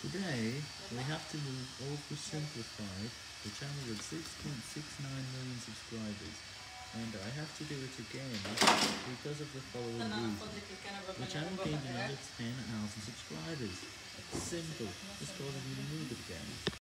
Today, we have to move Oversimplified, the channel with 6.69 million subscribers, and I have to do it again because of the following reason. The channel gained another 10,000 subscribers. Simple, just call me to move it again.